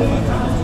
Obrigado.